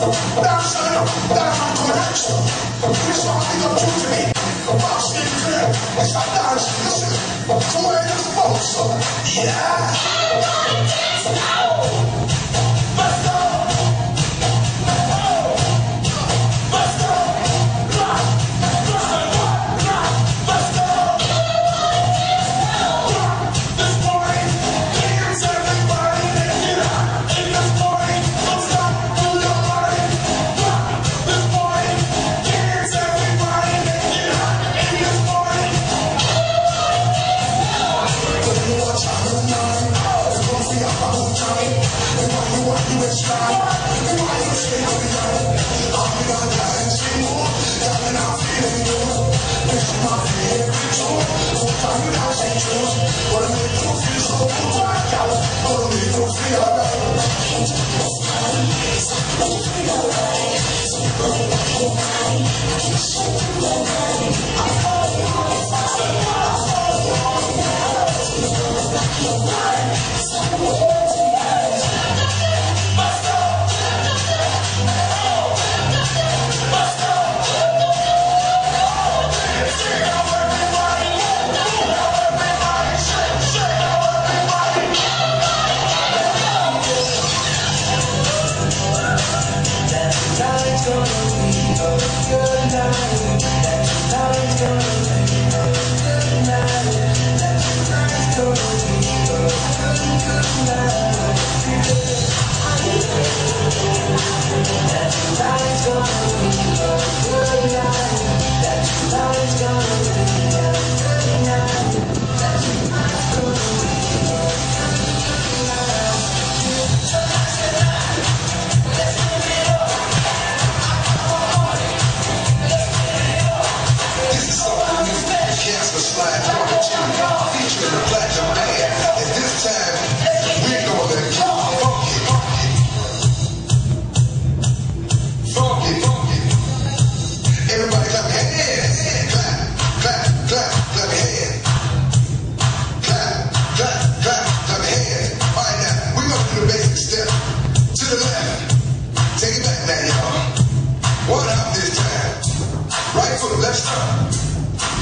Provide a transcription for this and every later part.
Thou shalt know, thou my correction. This all thing of to me. It's my knowledge. Listen, somewhere in this so yeah. gonna good night. love.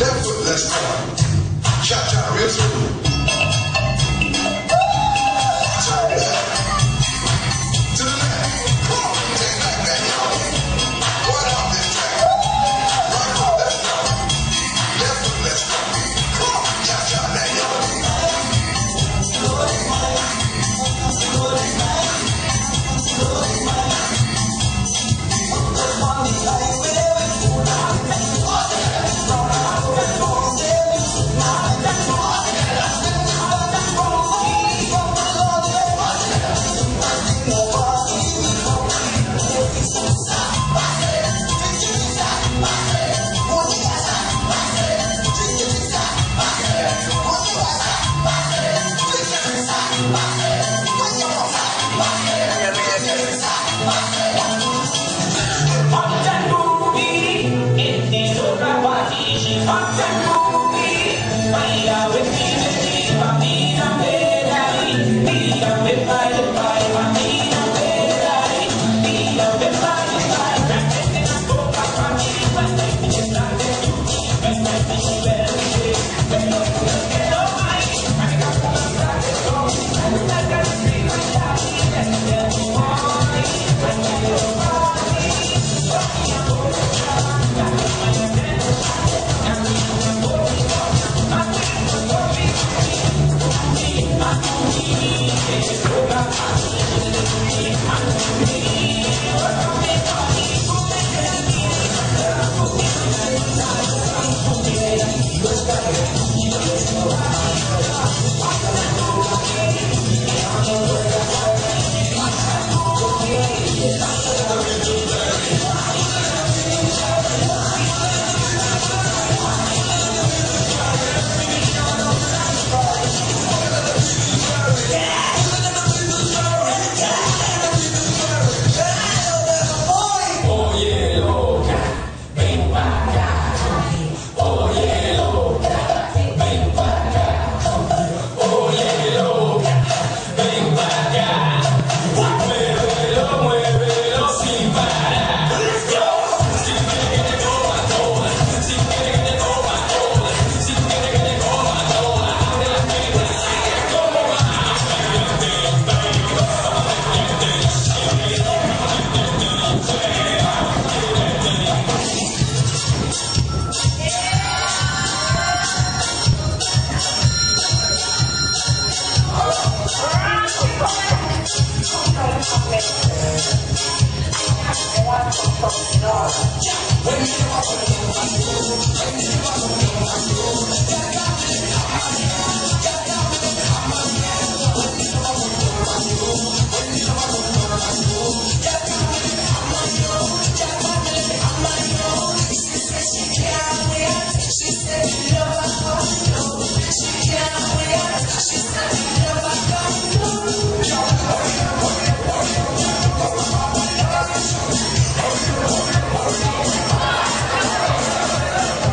Left let's go. Cha cha, real smooth.